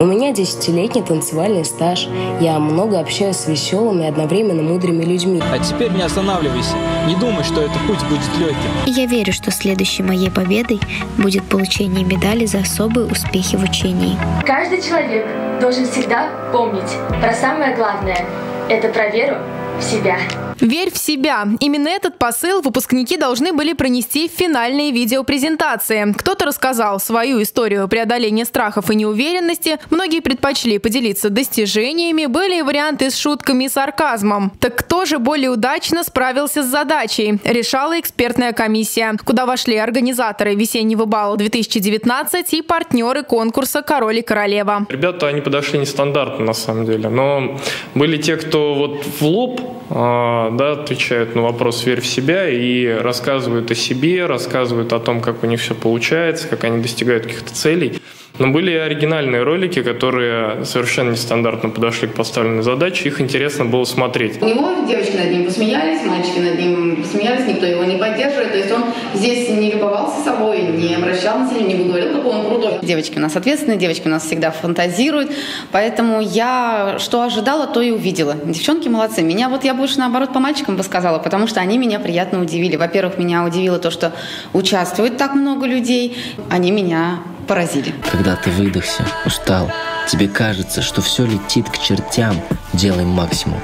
У меня десятилетний танцевальный стаж. Я много общаюсь с веселыми и одновременно мудрыми людьми. А теперь не останавливайся. Не думай, что этот путь будет легким. Я верю, что следующей моей победой будет получение медали за особые успехи в учении. Каждый человек должен всегда помнить про самое главное – это про веру в себя. Верь в себя. Именно этот посыл выпускники должны были пронести в финальные видеопрезентации. Кто-то рассказал свою историю преодоления страхов и неуверенности, многие предпочли поделиться достижениями, были и варианты с шутками и сарказмом. Так кто же более удачно справился с задачей? Решала экспертная комиссия, куда вошли организаторы весеннего балла 2019 и партнеры конкурса «Король и королева». Ребята, они подошли нестандартно на самом деле, но были те, кто вот в лоб да, отвечают на вопрос «Верь в себя» и рассказывают о себе, рассказывают о том, как у них все получается, как они достигают каких-то целей. Но были и оригинальные ролики, которые совершенно нестандартно подошли к поставленной задаче. Их интересно было смотреть. У него девочки над ним посмеялись, мальчики над ним посмеялись, никто его не поддерживает. То есть он здесь не любовался собой, не обращал на себя, не говорил, какой он крутой. Девочки у нас ответственные, девочки у нас всегда фантазируют. Поэтому я что ожидала, то и увидела. Девчонки молодцы. Меня вот я больше наоборот по мальчикам бы сказала, потому что они меня приятно удивили. Во-первых, меня удивило то, что участвует так много людей. Они меня поразили. Когда ты выдохся, устал, тебе кажется, что все летит к чертям, делай максимум.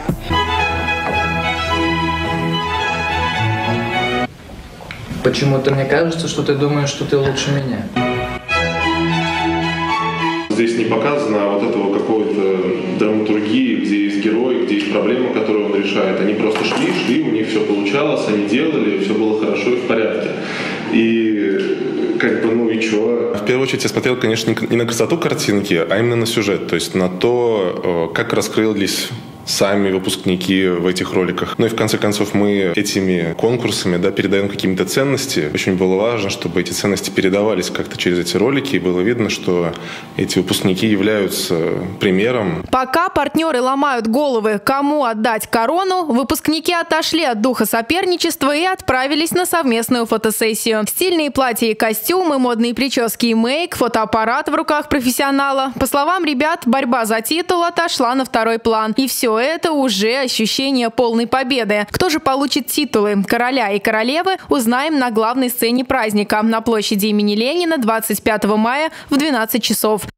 Почему-то мне кажется, что ты думаешь, что ты лучше меня. Здесь не показано вот этого какой-то драматургии, где есть герой, где есть проблема, которую он решает. Они просто шли, шли, у них все получалось, они делали, все было хорошо и в порядке. И как бы, ну и чего? В первую очередь я смотрел, конечно, не на красоту картинки, а именно на сюжет, то есть на то, как раскрылись сами выпускники в этих роликах. Ну и в конце концов мы этими конкурсами да, передаем какие-то ценности. Очень было важно, чтобы эти ценности передавались как-то через эти ролики, и было видно, что эти выпускники являются примером. Пока партнеры ломают головы, кому отдать корону, выпускники отошли от духа соперничества и отправились на совместную фотосессию. Стильные платья и костюмы, модные прически и мейк, фотоаппарат в руках профессионала. По словам ребят, борьба за титул отошла на второй план. И все это уже ощущение полной победы. Кто же получит титулы короля и королевы, узнаем на главной сцене праздника на площади имени Ленина 25 мая в 12 часов.